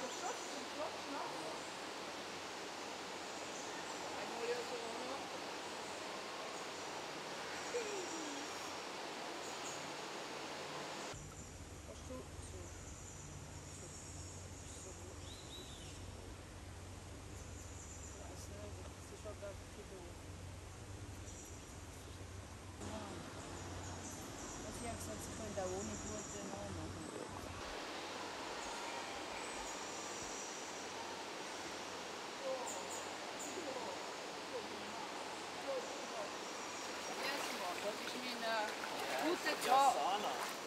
600, 700, но the top.